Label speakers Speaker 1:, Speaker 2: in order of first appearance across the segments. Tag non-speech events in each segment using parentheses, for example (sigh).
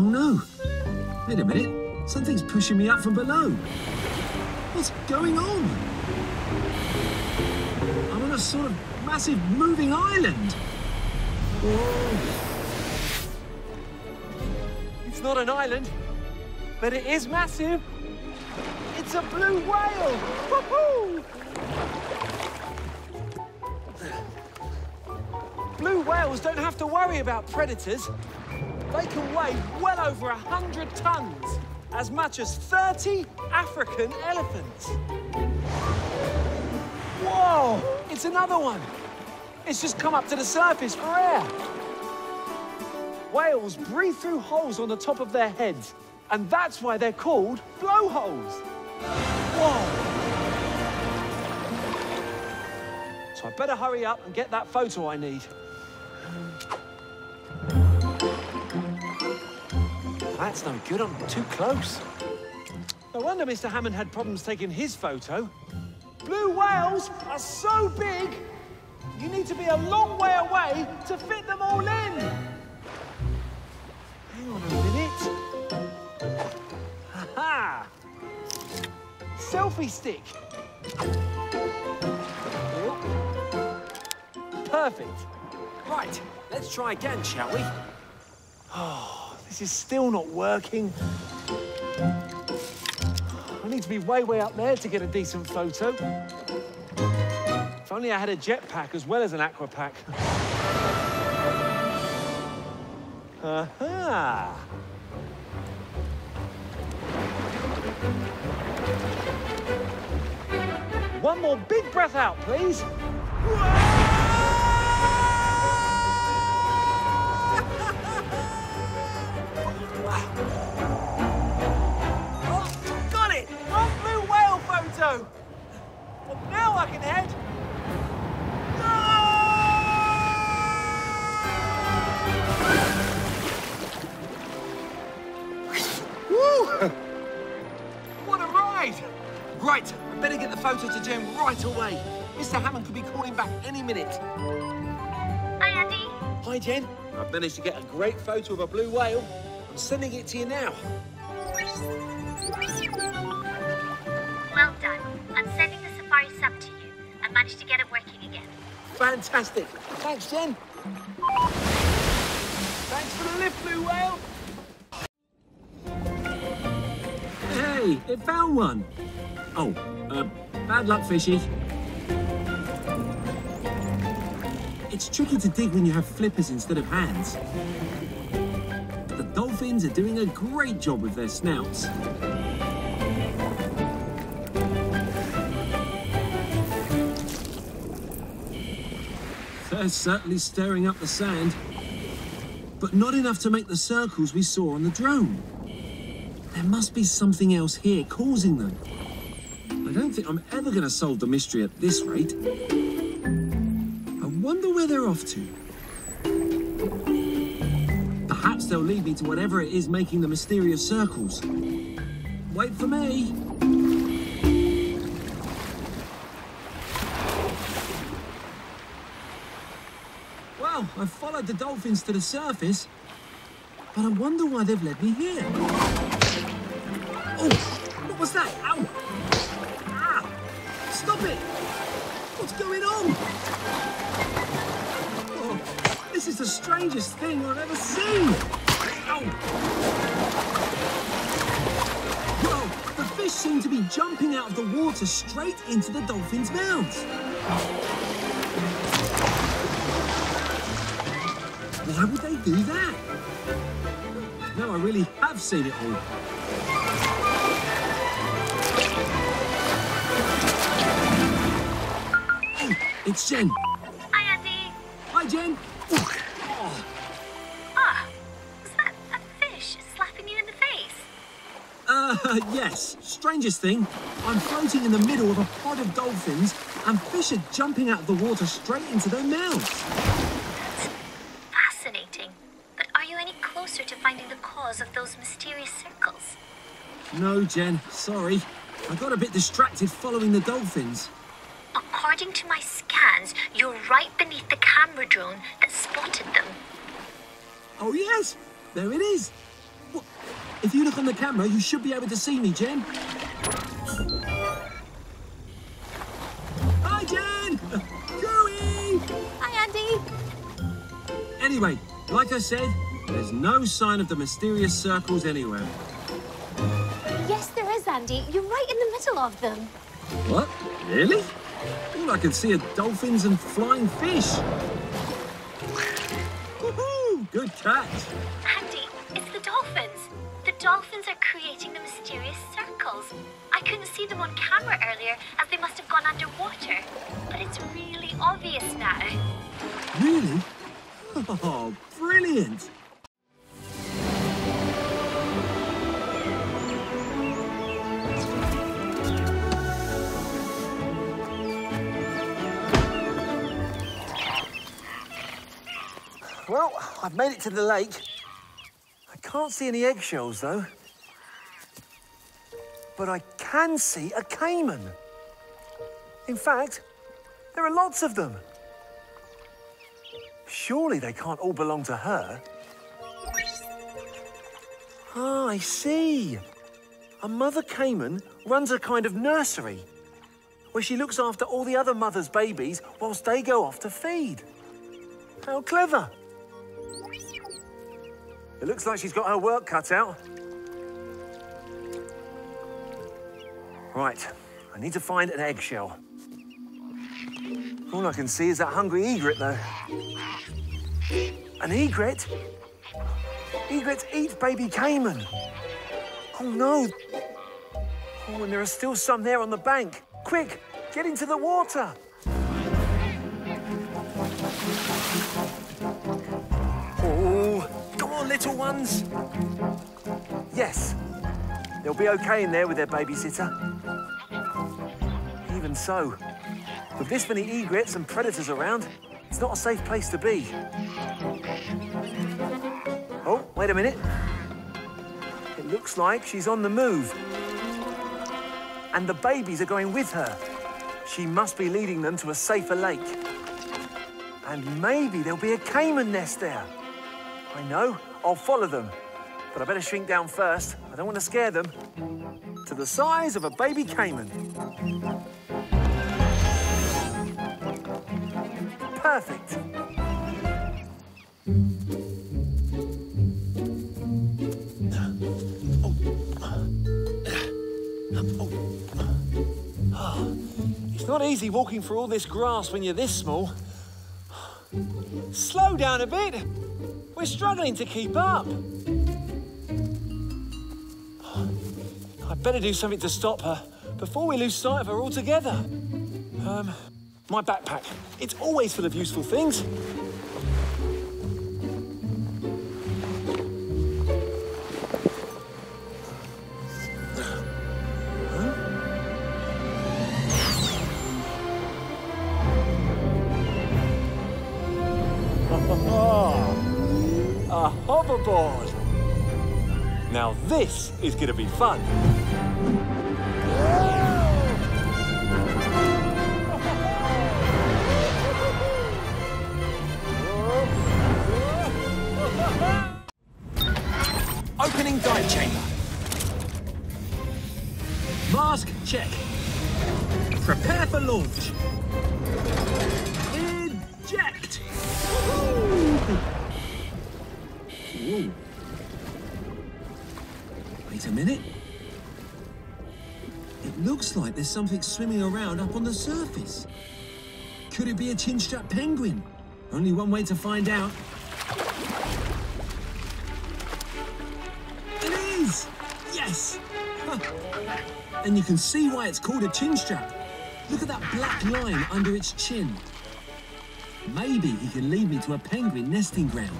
Speaker 1: Oh no. Wait a minute. Something's pushing me up from below. What's going on? I'm on a sort of massive moving island. Whoa.
Speaker 2: It's not an island, but it is massive. It's a blue whale! Woohoo! Blue whales don't have to worry about predators. They can weigh well over 100 tons, as much as 30 African elephants. Whoa! It's another one. It's just come up to the surface for air. Whales breathe through holes on the top of their heads, and that's why they're called blowholes. Whoa! So I better hurry up and get that photo I need. That's no good, I'm too close. No wonder Mr. Hammond had problems taking his photo. Blue whales are so big, you need to be a long way away to fit them all in. Hang on a minute. Ha-ha! Selfie stick. Perfect. Right, let's try again, shall we? Oh, this is still not working. I need to be way, way up there to get a decent photo. If only I had a jetpack as well as an aqua pack. Aha! One more big breath out, please. Oh, better get the photo to Jen right away. Mr. Hammond could be calling back any minute.
Speaker 3: Hi, Andy.
Speaker 2: Hi, Jen. I've managed to get a great photo of a blue whale. I'm sending it to you now.
Speaker 3: Well done. I'm sending the Safari sub to you. I managed to get it working again.
Speaker 2: Fantastic. Thanks, Jen. Thanks for the lift, blue whale.
Speaker 1: Hey, it found one. Oh, uh, bad luck, fishy. It's tricky to dig when you have flippers instead of hands. But The dolphins are doing a great job with their snouts. They're certainly stirring up the sand, but not enough to make the circles we saw on the drone. There must be something else here causing them. I think I'm ever going to solve the mystery at this rate. I wonder where they're off to. Perhaps they'll lead me to whatever it is making the mysterious circles. Wait for me. Well, I've followed the dolphins to the surface, but I wonder why they've led me here. Oh, what was that? Ow! Stop it! What's going on? Oh, this is the strangest thing I've ever seen! Ow! The fish seem to be jumping out of the water straight into the dolphins' mouths. Why would they do that? No, I really have seen it all. It's Jen.
Speaker 3: Hi, Andy.
Speaker 1: Hi, Jen. Oh,
Speaker 3: Ah, was that a fish slapping you in the face?
Speaker 1: Uh, yes. Strangest thing, I'm floating in the middle of a pod of dolphins, and fish are jumping out of the water straight into their mouths.
Speaker 3: That's fascinating. But are you any closer to finding the cause of those mysterious circles?
Speaker 1: No, Jen, sorry. I got a bit distracted following the dolphins.
Speaker 3: According to my you're right beneath the camera drone that spotted them.
Speaker 1: Oh, yes, there it is. What? If you look on the camera, you should be able to see me, Jen. Hi, Jen! Gooey!
Speaker 4: Hi, Andy.
Speaker 1: Anyway, like I said, there's no sign of the mysterious circles anywhere.
Speaker 4: Yes, there is, Andy. You're right in the middle of them.
Speaker 1: What? Really? All I can see are dolphins and flying fish. Woohoo! Good catch.
Speaker 3: Andy, it's the dolphins. The dolphins are creating the mysterious circles. I couldn't see them on camera earlier as they must have gone underwater. But it's really obvious now.
Speaker 1: Really? (laughs) Oh, brilliant!
Speaker 2: Well, I've made it to the lake. I can't see any eggshells, though. But I can see a caiman. In fact, there are lots of them. Surely they can't all belong to her. Ah, I see. A mother caiman runs a kind of nursery where she looks after all the other mothers' babies whilst they go off to feed. How clever. It looks like she's got her work cut out. Right, I need to find an eggshell. All I can see is that hungry egret, though. An egret? Egrets eat baby caiman. Oh, no. Oh, and there are still some there on the bank. Quick, get into the water. Little ones. Yes, they'll be okay in there with their babysitter. Even so, with this many egrets and predators around, it's not a safe place to be. Oh, wait a minute. It looks like she's on the move. And the babies are going with her. She must be leading them to a safer lake. And maybe there'll be a caiman nest there. I know, I'll follow them. But I better shrink down first. I don't want to scare them. To the size of a baby caiman. Perfect. It's not easy walking through all this grass when you're this small. Slow down a bit. We're struggling to keep up. I'd better do something to stop her before we lose sight of her altogether. Um, my backpack. It's always full of useful things. This is going to be fun.
Speaker 1: Something swimming around up on the surface. Could it be a chin-strap penguin? Only one way to find out. It is! Yes! Huh. (laughs) And you can see why it's called a chinstrap. Look at that black line under its chin. Maybe he can lead me to a penguin nesting ground.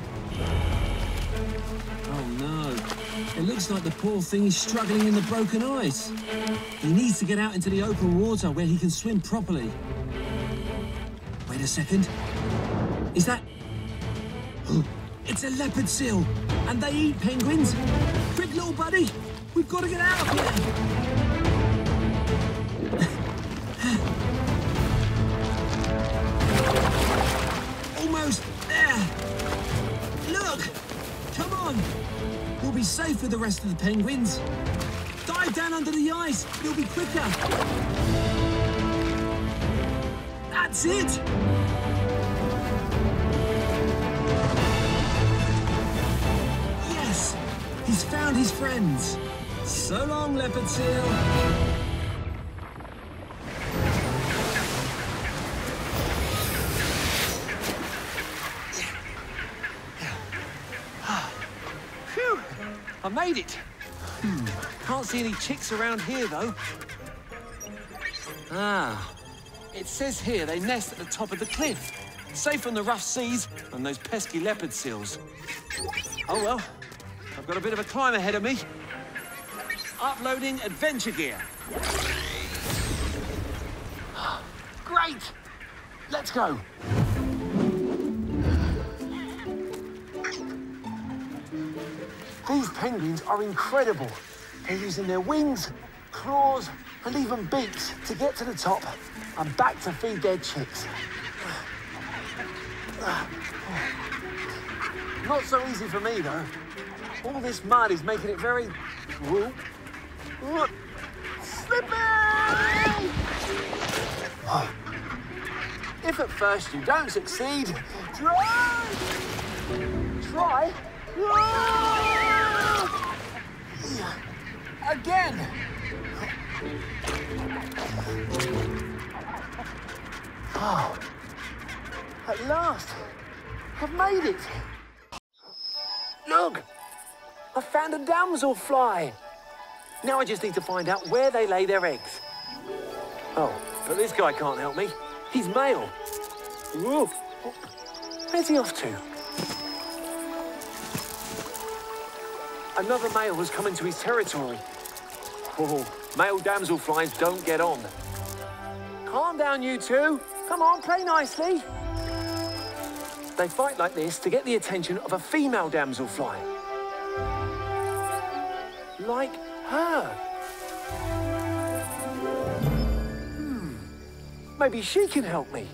Speaker 1: It looks like the poor thing is struggling in the broken ice. He needs to get out into the open water where he can swim properly. Wait a second. Is that... (gasps) It's a leopard seal, and they eat penguins. Quick, little buddy, we've got to get out of here. (sighs) Almost there. Look, come on. We'll be safe with the rest of the penguins. Dive down under the ice. You'll be quicker. That's it. Yes, he's found his friends. So long, leopard seal.
Speaker 2: I made it. Hmm. Can't see any chicks around here, though. Ah. It says here they nest at the top of the cliff, safe from the rough seas and those pesky leopard seals. Oh well, I've got a bit of a climb ahead of me. Uploading adventure gear. (gasps) Great! Let's go. These penguins are incredible. They're using their wings, claws, and even beaks to get to the top and back to feed their chicks. Not so easy for me, though. All this mud is making it very... Slipping! If at first you don't succeed, try! Try? Again! Oh, at last, I've made it. Look, I found a damselfly. Fly. Now I just need to find out where they lay their eggs. Oh, but this guy can't help me. He's male. Whoa. Where's he off to? Another male has come into his territory. Oh, male damselflies don't get on. Calm down, you two. Come on, play nicely. They fight like this to get the attention of a female damselfly. Like her. Hmm. Maybe she can help me.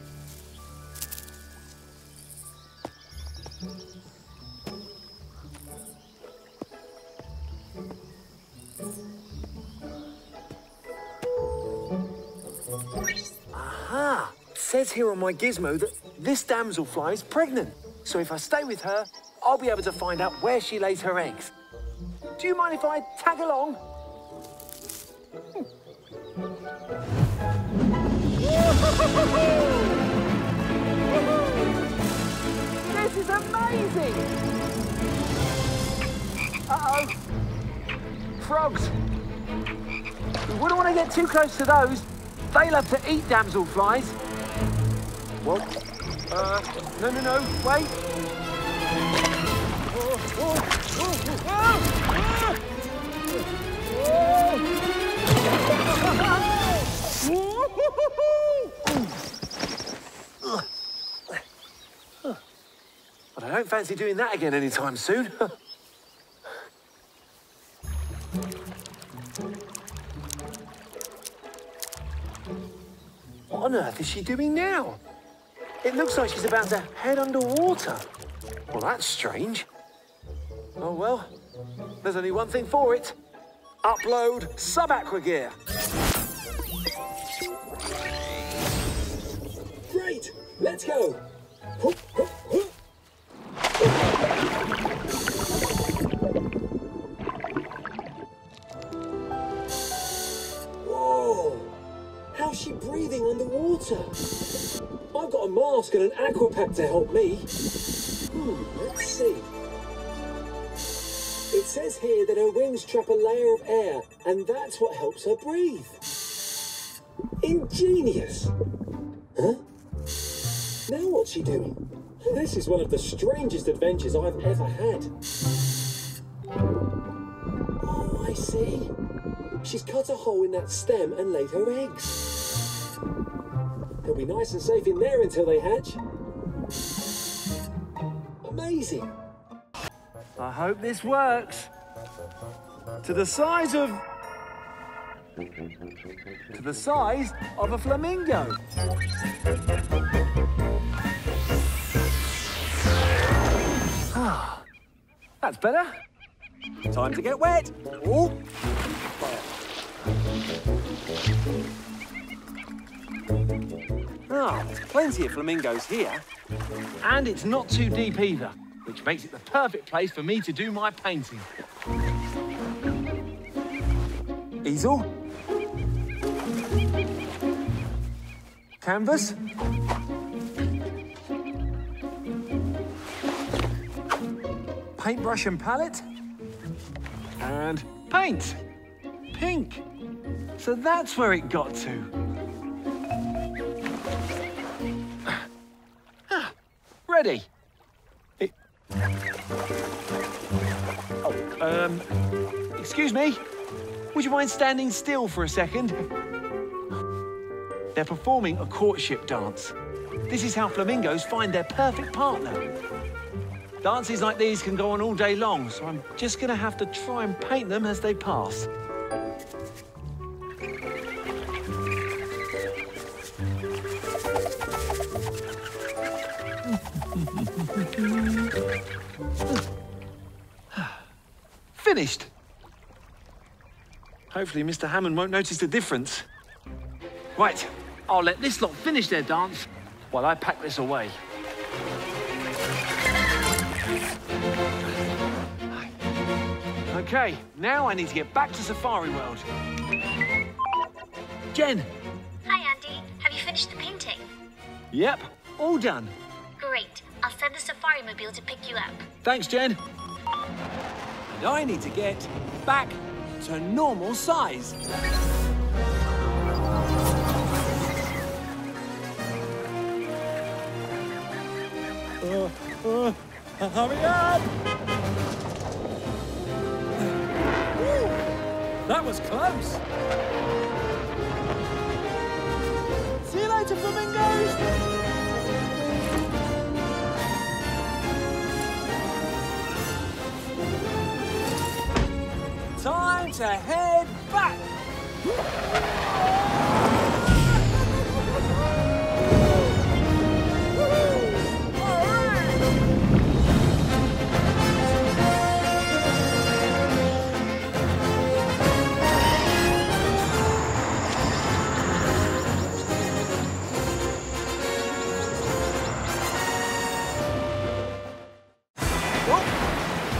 Speaker 2: Here on my gizmo that this damselfly is pregnant. So if I stay with her, I'll be able to find out where she lays her eggs. Do you mind if I tag along? (laughs) This is amazing! Uh-oh. Frogs. We wouldn't want to get too close to those. They love to eat damselflies. Well, uh, no, no, no, wait. But I don't fancy doing that again anytime soon. (laughs) What on earth is she doing now? It looks like she's about to head underwater. Well, that's strange. Oh, well, there's only one thing for it. Upload sub-aqua gear.
Speaker 1: Great. Let's go. Whoa! How's she breathing underwater? A mask and an aqua pack to help me. Hmm, let's see. It says here that her wings trap a layer of air, and that's what helps her breathe. Ingenious. Huh? Now what's she doing? This is one of the strangest adventures I've ever had. Oh, I see. She's cut a hole in that stem and laid her eggs. They'll be nice and safe in there until they hatch. Amazing.
Speaker 2: I hope this works. To the size of... To the size of a flamingo. Ah, that's better. Time to get wet. Oh. Ah, there's plenty of flamingos here. And it's not too deep either, which makes it the perfect place for me to do my painting. Easel. Canvas. Paintbrush and palette. And paint. Pink. So that's where it got to. Oh, um, excuse me. Would you mind standing still for a second? They're performing a courtship dance. This is how flamingos find their perfect partner. Dances like these can go on all day long, so I'm just gonna have to try and paint them as they pass. Finished. Hopefully Mr. Hammond won't notice the difference. Right, I'll let this lot finish their dance while I pack this away. Okay, now I need to get back to Safari World. Jen!
Speaker 3: Hi, Andy. Have you finished the painting?
Speaker 2: Yep, all done.
Speaker 3: Great. I'll send the safari mobile to pick you up.
Speaker 2: Thanks, Jen. And I need to get back to normal size. Uh, uh, hurry up! That was close. See you later, flamingos! To head back.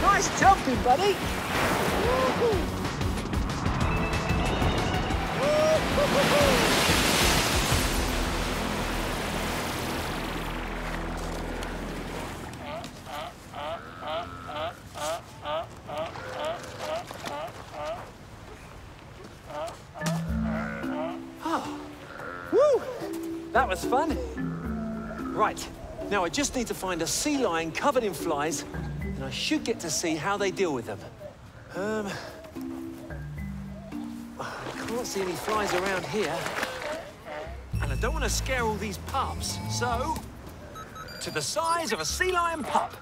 Speaker 2: Nice jumping, buddy. That was fun. Right, now I just need to find a sea lion covered in flies, and I should get to see how they deal with them. Um, I can't see any flies around here. And I don't want to scare all these pups, so to the size of a sea lion pup.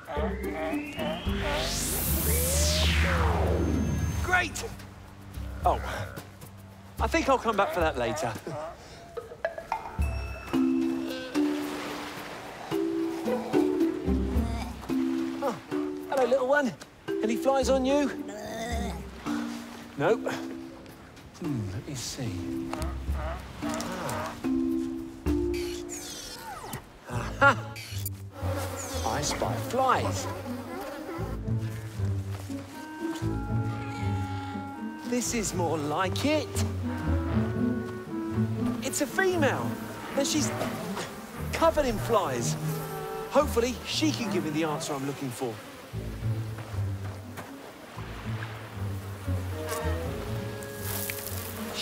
Speaker 2: Great! Oh, I think I'll come back for that later. On you? Nope. Hmm, let me see. Ah. Aha! I spy flies. This is more like it. It's a female, and she's covered in flies. Hopefully, she can give me the answer I'm looking for.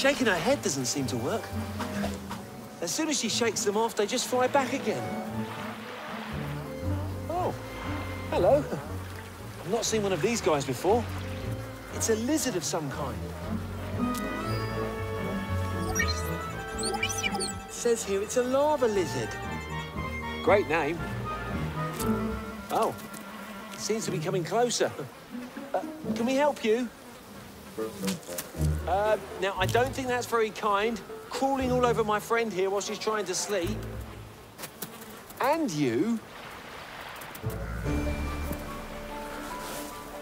Speaker 2: Shaking her head doesn't seem to work. As soon as she shakes them off, they just fly back again. Oh, hello. I've not seen one of these guys before. It's a lizard of some kind. It says here it's a lava lizard. Great name. Oh, seems to be coming closer. Uh, can we help you? Uh, now, I don't think that's very kind. Crawling all over my friend here while she's trying to sleep. And you.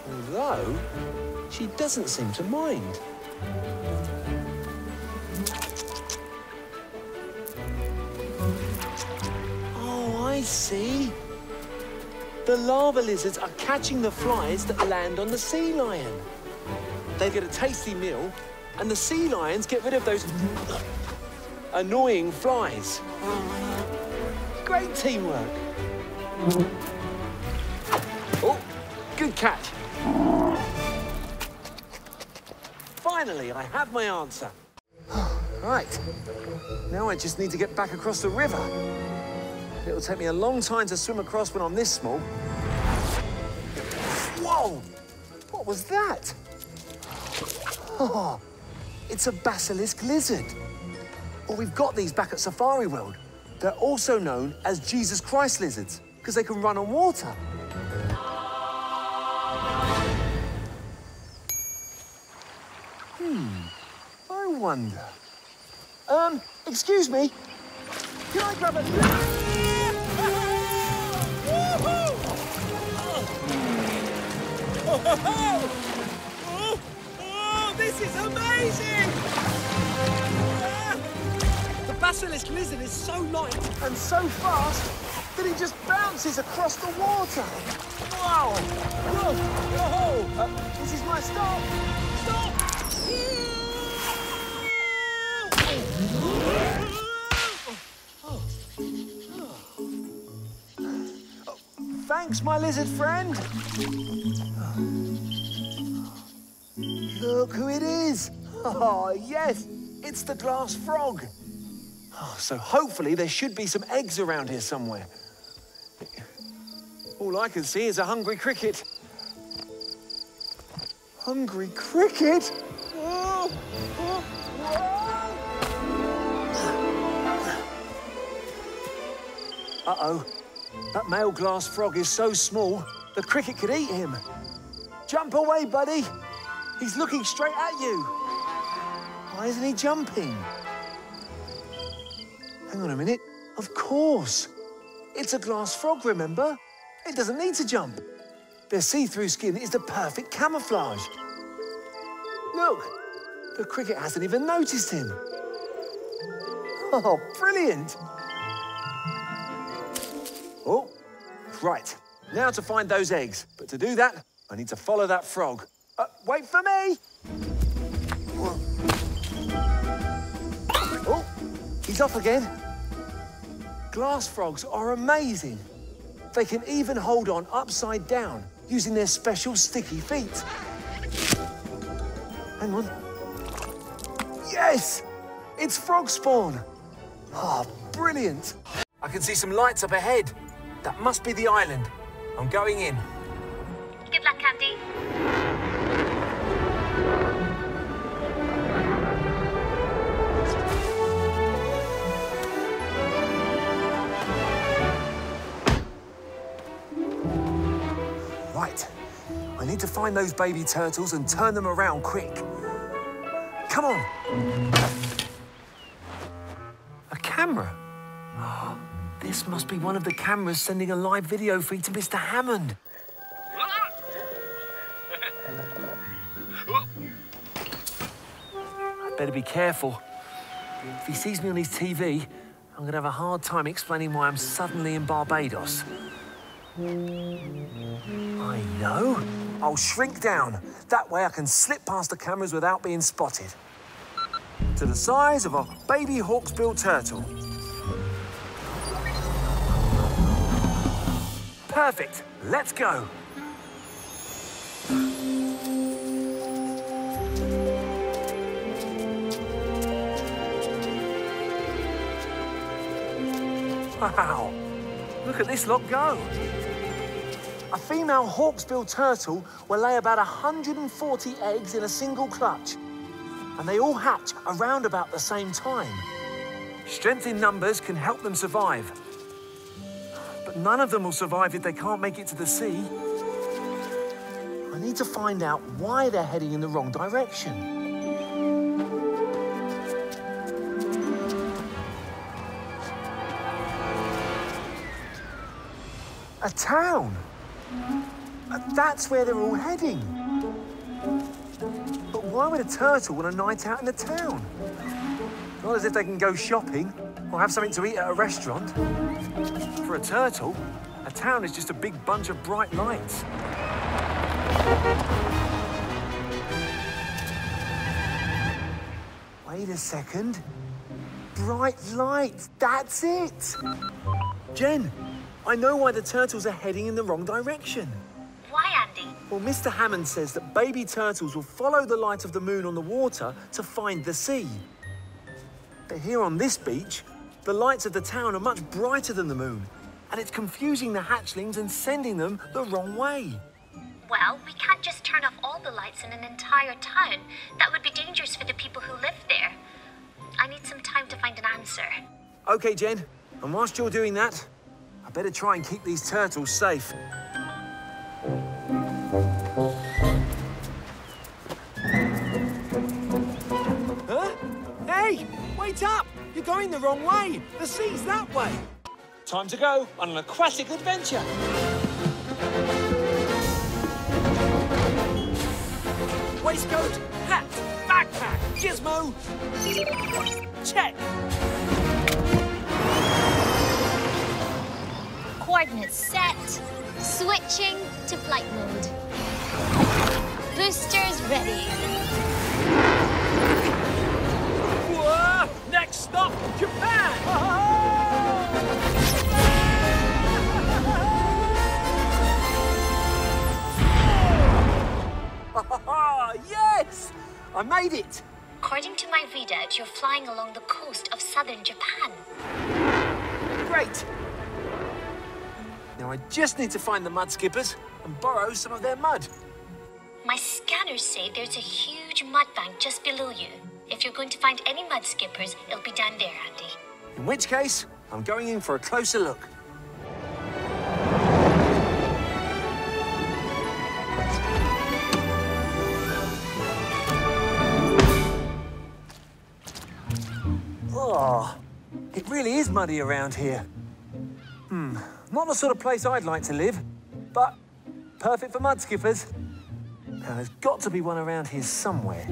Speaker 2: Although, she doesn't seem to mind. Oh, I see. The lava lizards are catching the flies that land on the sea lion. They get a tasty meal, and the sea lions get rid of those annoying flies. Great teamwork. Oh, good catch. Finally, I have my answer. (sighs) right, now I just need to get back across the river. It'll take me a long time to swim across when I'm this small. Whoa! What was that? Oh, it's a basilisk lizard. Well, we've got these back at Safari World. They're also known as Jesus Christ lizards because they can run on water. Hmm, I wonder. Um, excuse me. Can I grab a... (laughs) (laughs)
Speaker 5: this is amazing! The basilisk lizard is so light
Speaker 2: and so fast that he just bounces across the water. Wow! Uh, this is my stop. Stop! Thanks, my lizard friend. Look who it is. Oh, yes, it's the glass frog. Oh, so hopefully there should be some eggs around here somewhere. All I can see is a hungry cricket. Hungry cricket? Oh, oh, whoa. Uh-oh. That male glass frog is so small, the cricket could eat him. Jump away, buddy. He's looking straight at you. Why isn't he jumping? Hang on a minute. Of course. It's a glass frog, remember? It doesn't need to jump. Their see-through skin is the perfect camouflage. Look, the cricket hasn't even noticed him. Oh, brilliant. Oh, right. Now to find those eggs. But to do that, I need to follow that frog. Uh, wait for me! Oh, he's off again. Glass frogs are amazing. They can even hold on upside down using their special sticky feet. Hang on. Yes! It's frog spawn. Oh, brilliant. I can see some lights up ahead. That must be the island. I'm going in.
Speaker 3: Good luck, Andy.
Speaker 2: I need to find those baby turtles and turn them around quick. Come on. A camera? Oh, this must be one of the cameras sending a live video feed to Mr. Hammond. (laughs) I'd better be careful. If he sees me on his TV, I'm going to have a hard time explaining why I'm suddenly in Barbados. I know. I'll shrink down. That way I can slip past the cameras without being spotted. To the size of a baby hawksbill turtle. Perfect. Let's go. Wow. Look at this lot go. A female hawksbill turtle will lay about 140 eggs in a single clutch. And they all hatch around about the same time. Strength in numbers can help them survive. But none of them will survive if they can't make it to the sea. I need to find out why they're heading in the wrong direction. A town. That's where they're all heading. But why would a turtle want a night out in the town? Not as if they can go shopping or have something to eat at a restaurant. For a turtle, a town is just a big bunch of bright lights. Wait a second. Bright lights, that's it! Jen, I know why the turtles are heading in the wrong direction.
Speaker 3: Why, Andy?
Speaker 2: Well, Mr. Hammond says that baby turtles will follow the light of the moon on the water to find the sea. But here on this beach, the lights of the town are much brighter than the moon, and it's confusing the hatchlings and sending them the wrong way.
Speaker 3: Well, we can't just turn off all the lights in an entire town. That would be dangerous for the people who live there. I need some time to find an answer.
Speaker 2: Okay, Jen, and whilst you're doing that, I better try and keep these turtles safe.
Speaker 5: Huh? Hey, wait up! You're going the wrong way. The sea's that way.
Speaker 2: Time to go on an aquatic adventure.
Speaker 5: Waistcoat, hat, backpack, gizmo. Check.
Speaker 4: Coordinates set. Switching to flight mode. Boosters ready.
Speaker 5: Whoa! Next stop, Japan.
Speaker 2: Yes! I made it!
Speaker 3: According to my readout, you're flying along the coast of southern Japan.
Speaker 2: Great! I just need to find the mud skippers and borrow some of their mud.
Speaker 3: My scanners say there's a huge mud bank just below you. If you're going to find any mud skippers, it'll be down there, Andy.
Speaker 2: In which case, I'm going in for a closer look. Oh, it really is muddy around here. Hmm, not the sort of place I'd like to live, but perfect for mud skippers. Now, there's got to be one around here somewhere.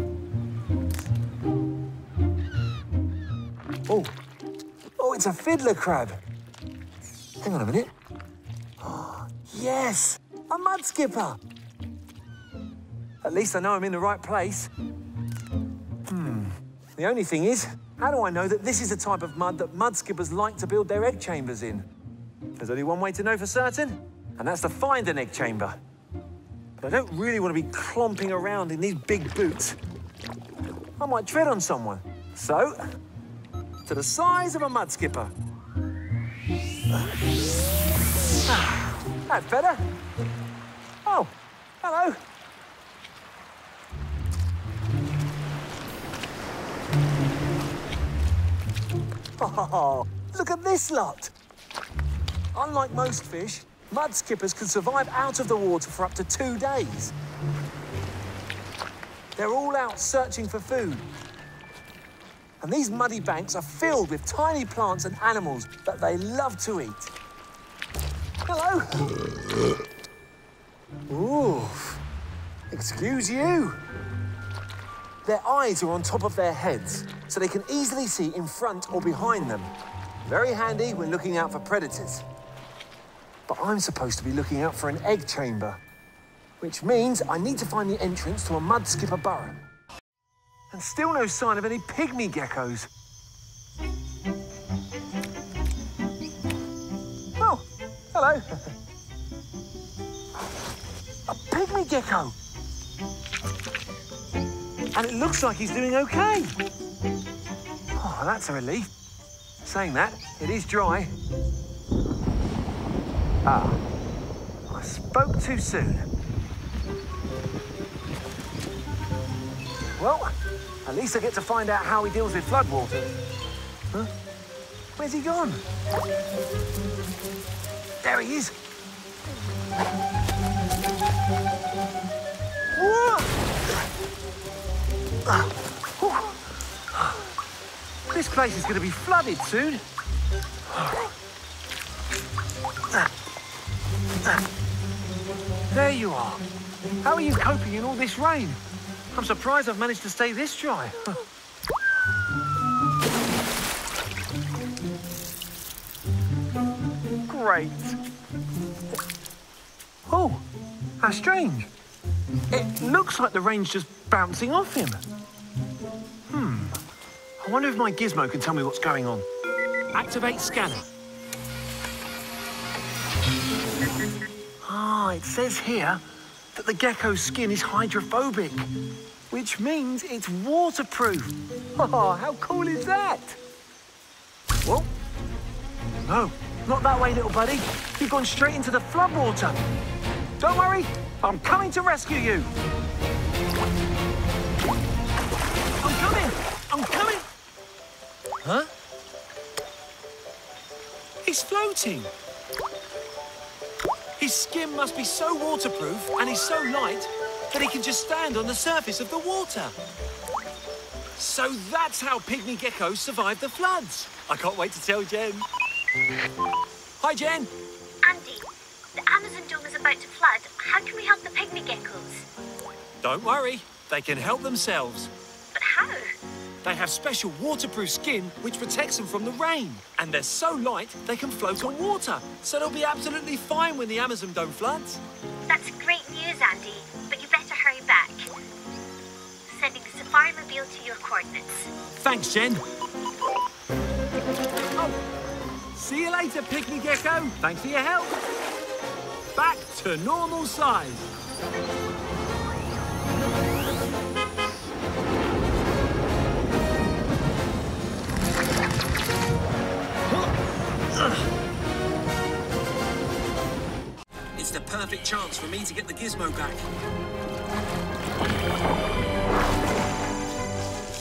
Speaker 2: Oh, Oh, it's a fiddler crab. Hang on a minute. Oh, yes, a mud skipper. At least I know I'm in the right place. Hmm. The only thing is, how do I know that this is the type of mud that mud skippers like to build their egg chambers in? There's only one way to know for certain, and that's to find an egg chamber. But I don't really want to be clomping around in these big boots. I might tread on someone. So, to the size of a mud skipper. Ah, That's better. Oh, hello. (laughs) Oh, look at this lot. Unlike most fish, mud skippers can survive out of the water for up to two days. They're all out searching for food, and these muddy banks are filled with tiny plants and animals that they love to eat. Hello. Ooh. Excuse you. Their eyes are on top of their heads, so they can easily see in front or behind them. Very handy when looking out for predators. But I'm supposed to be looking out for an egg chamber, which means I need to find the entrance to a mud skipper burrow. And still no sign of any pygmy geckos. Oh, hello. (laughs) A pygmy gecko. And it looks like he's doing okay. Oh, that's a relief. Saying that, it is dry. Ah, I spoke too soon. Well, at least I get to find out how he deals with floodwater. Huh? Where's he gone? There he is. This place is going to be flooded soon. There you are. How are you coping in all this rain?
Speaker 6: I'm surprised I've managed to stay this dry. (laughs) Great. Oh, how strange. It looks like the rain's just bouncing off him. Hmm. I wonder if my gizmo can tell me what's going on. Activate scanner. Ah, it says here that the gecko's skin is hydrophobic, which means it's waterproof. (laughs) Oh, how cool is that? Whoa. No, not that way, little buddy. You've gone straight into the floodwater. Don't worry, I'm coming to rescue you. I'm coming! I'm coming! Huh? He's floating. His skin must be so waterproof and he's so light that he can just stand on the surface of the water. So that's how pygmy geckos survive the floods. I can't wait to tell Jen. Hi, Jen.
Speaker 3: Andy, the Amazon dome is about to flood. How can we help the pygmy geckos?
Speaker 6: Don't worry, they can help themselves.
Speaker 3: But how?
Speaker 6: They have special waterproof skin which protects them from the rain. And they're so light they can float on water. So they'll be absolutely fine when the Amazon dome floods.
Speaker 3: That's great news, Andy. But you better hurry back. Sending the Safari Mobile to your coordinates.
Speaker 6: Thanks, Jen. Oh, see you later, Pygmy Gecko. Thanks for your help. Back to normal size.
Speaker 2: It's the perfect chance for me to get the gizmo back.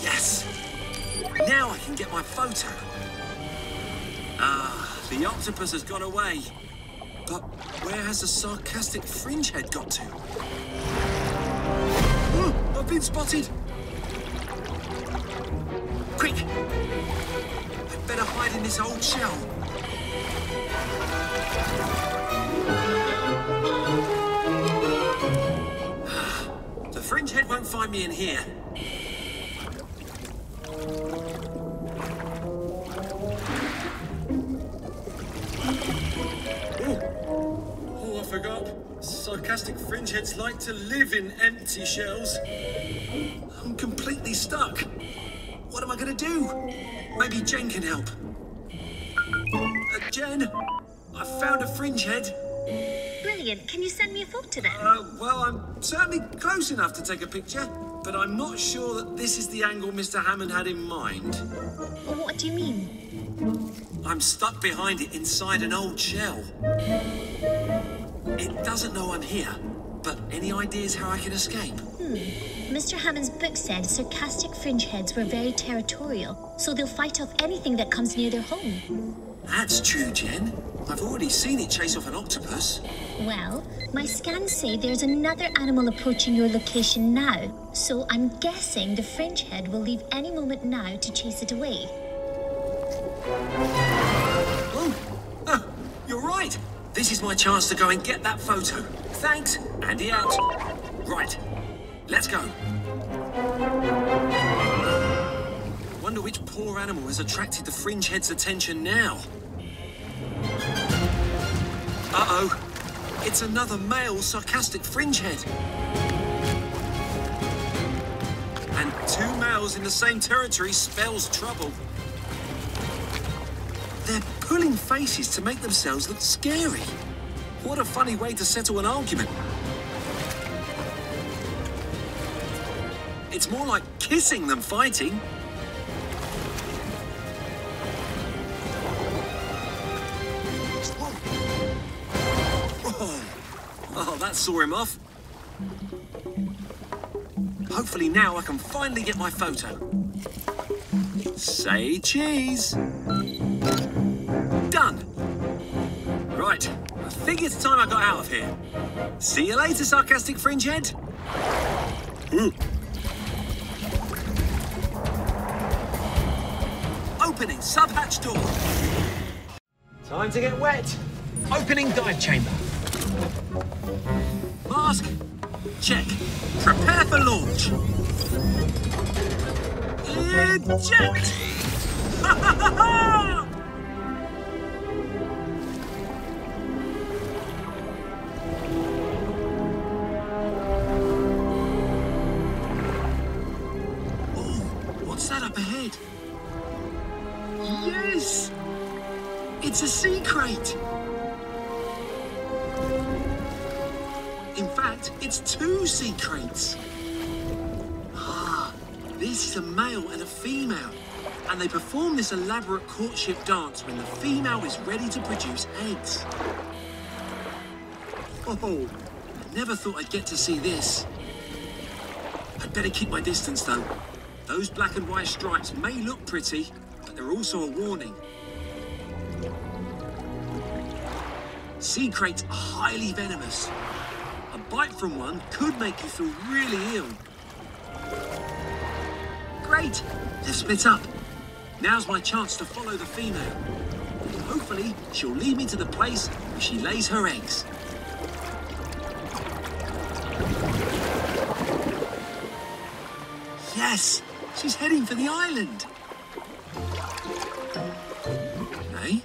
Speaker 2: Yes! Now I can get my photo. Ah, the octopus has gone away. But where has the sarcastic fringe head got to? Oh, I've been spotted! Quick! I'd better hide in this old shell. The fringe head won't find me in here. Oh, oh I forgot. Sarcastic fringe heads like to live in empty shells. I'm completely stuck. What am I going to do? Maybe Jen can help. Uh, Jen, I found a fringe head.
Speaker 3: Brilliant. Can you send me a photo then?
Speaker 2: Uh, well, I'm certainly close enough to take a picture, but I'm not sure that this is the angle Mr. Hammond had in mind.
Speaker 3: What do you mean?
Speaker 2: I'm stuck behind it inside an old shell. It doesn't know I'm here, but any ideas how I can escape?
Speaker 3: Mr. Hammond's book said sarcastic fringe heads were very territorial, so they'll fight off anything that comes near their home.
Speaker 2: That's true, Jen. I've already seen it chase off an octopus.
Speaker 3: Well, my scans say there's another animal approaching your location now, so I'm guessing the fringe head will leave any moment now to chase it away.
Speaker 2: Oh, ah, you're right. This is my chance to go and get that photo. Thanks. Andy out. Right. Let's go. Wonder which poor animal has attracted the fringe head's attention now. Uh-oh. It's another male sarcastic fringe head. And two males in the same territory spells trouble. They're pulling faces to make themselves look scary. What a funny way to settle an argument. It's more like kissing than fighting. That saw him off. Hopefully now I can finally get my photo. Say cheese. Done. Right, I think it's time I got out of here. See you later, sarcastic fringe head. Mm. Opening sub-hatch door.
Speaker 6: Time to get wet. Opening dive chamber.
Speaker 2: Mask, Check. Prepare for launch. Eject! (laughs) Ha ha ha ha! A male and a female. And they perform this elaborate courtship dance when the female is ready to produce eggs. Oh, I never thought I'd get to see this. I'd better keep my distance though. Those black and white stripes may look pretty, but they're also a warning. Sea kraits are highly venomous. A bite from one could make you feel really ill. Great, they've split up. Now's my chance to follow the female. Hopefully, she'll lead me to the place where she lays her eggs. Yes, she's heading for the island. Hey?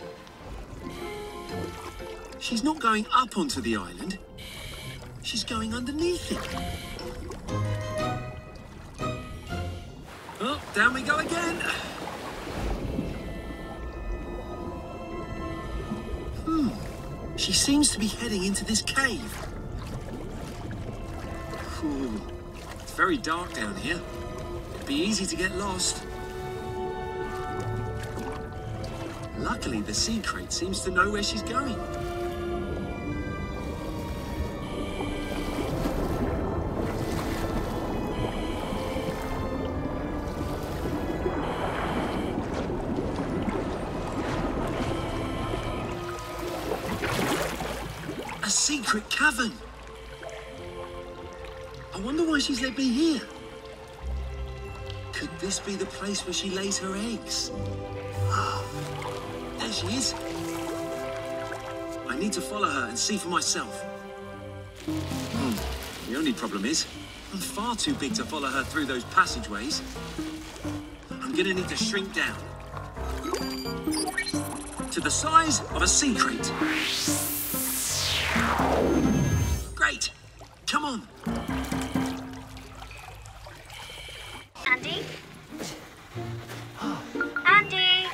Speaker 2: She's not going up onto the island. She's going underneath it. Down we go again. Hmm. She seems to be heading into this cave. Ooh, it's very dark down here. It'd be easy to get lost. Luckily, the sea krait seems to know where she's going. A secret cavern. I wonder why she's led me here. Could this be the place where she lays her eggs? Ah, there she is. I need to follow her and see for myself. Hmm. The only problem is, I'm far too big to follow her through those passageways. I'm gonna need to shrink down. To the size of a sea krait. Great. Come on.
Speaker 3: Andy? Andy?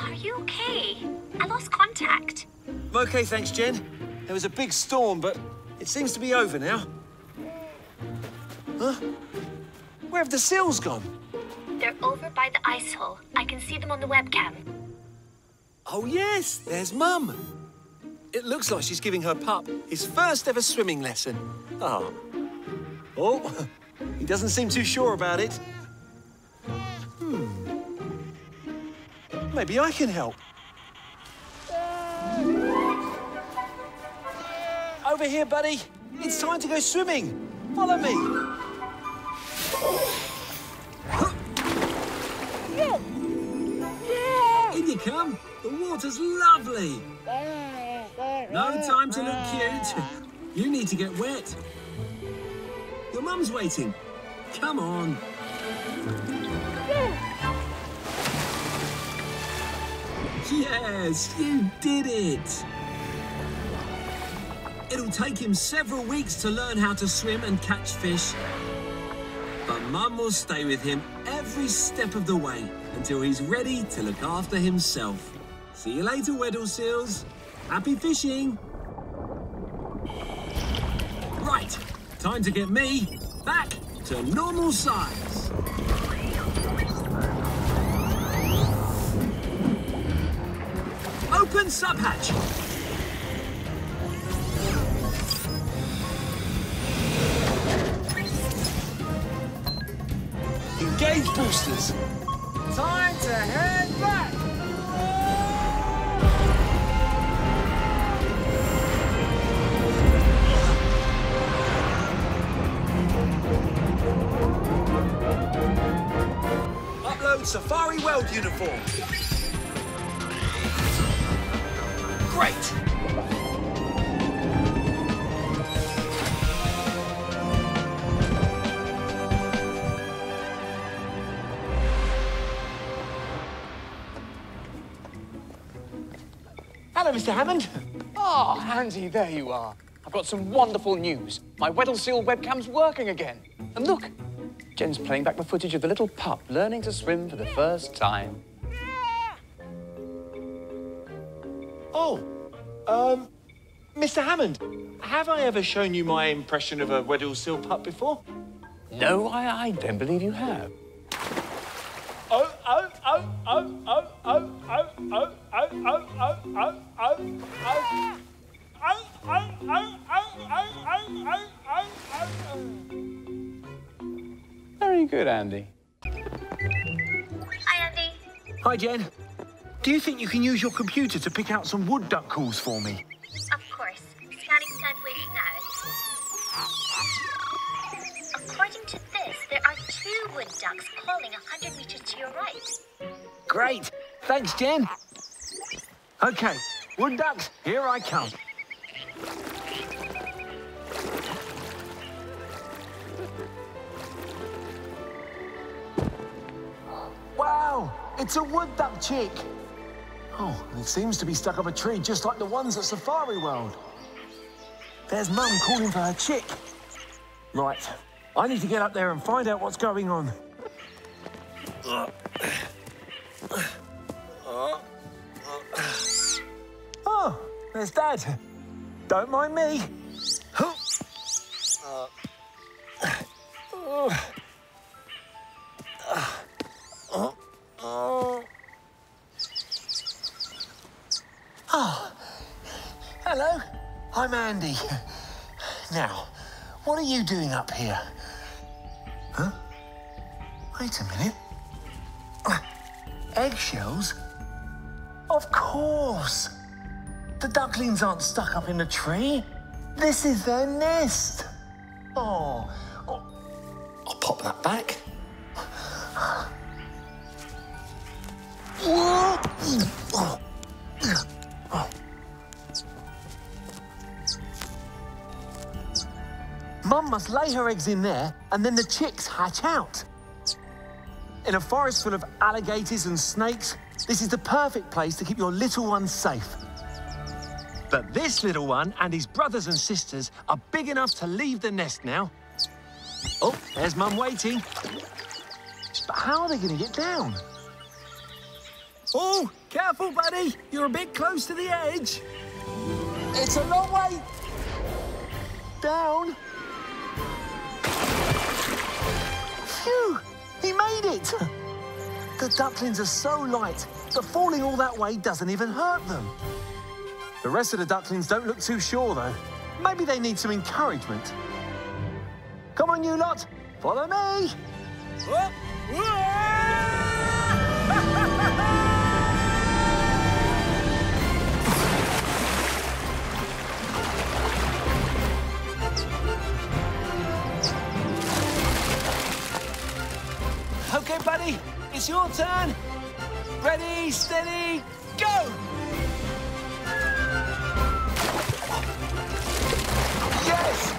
Speaker 3: Are you okay? I lost contact.
Speaker 7: I'm okay, thanks, Jen. There was a big storm, but it seems to be over now. Huh? Where have the seals gone?
Speaker 3: They're over by the ice hole. I can see them on the webcam.
Speaker 7: Oh, yes, there's Mum. It looks like she's giving her pup his first ever swimming lesson. Oh. Oh, (laughs) he doesn't seem too sure about it. Hmm. Maybe I can help. Over here, buddy. It's time to go swimming. Follow me.
Speaker 2: In you come. The water's lovely. No time to look cute. You need to get wet. Your mum's waiting. Come on. Yes, you did it. It'll take him several weeks to learn how to swim and catch fish. But Mum will stay with him every step of the way until he's ready to look after himself. See you later, Weddell Seals. Happy fishing. Right, time to get me back to normal size. Open subhatch.
Speaker 7: Engage boosters. uniform. Great!
Speaker 2: Hello, Mr. Hammond.
Speaker 8: Ah, oh, Andy, there you are. I've got some wonderful news. My Weddell Seal webcam's working again. And look, Jen's playing back the footage of the little pup learning to swim for the first time.
Speaker 2: Oh, um, Mr. Hammond, have I ever shown you my impression of a Weddell Seal pup before?
Speaker 8: No, I, I don't believe you have.
Speaker 2: Oh, oh, oh, oh, oh, oh, oh, oh, oh, oh, oh, oh, oh, oh. Oh, oh, oh, oh, oh, oh, oh, oh, oh.
Speaker 8: Very good, Andy.
Speaker 3: Hi, Andy.
Speaker 2: Hi, Jen. Do you think you can use your computer to pick out some wood duck calls for me?
Speaker 3: Of course. Scanning sound waves now. According to this, there are two wood ducks calling 100 meters to your right.
Speaker 2: Great. Thanks, Jen. Okay, wood ducks, here I come. Wow, it's a wood duck chick. Oh, and it seems to be stuck up a tree just like the ones at Safari World. There's Mum calling for her chick. Right, I need to get up there and find out what's going on. Oh, there's Dad. Don't mind me. Uh, uh, uh. You doing up here? Huh? Wait a minute. Eggshells? Of course. The ducklings aren't stuck up in the tree. This is their nest. Oh, oh. I'll pop that back. Lay her eggs in there and then the chicks hatch out. In a forest full of alligators and snakes, this is the perfect place to keep your little ones safe. But this little one and his brothers and sisters are big enough to leave the nest now. Oh, there's Mum waiting. But how are they going to get down? Oh, careful, buddy. You're a bit close to the edge. It's a long way down. Phew, he made it. The ducklings are so light that falling all that way doesn't even hurt them. The rest of the ducklings don't look too sure, though. Maybe they need some encouragement. Come on, you lot. Follow me. Okay, buddy, it's your turn. Ready, steady, go! Yes!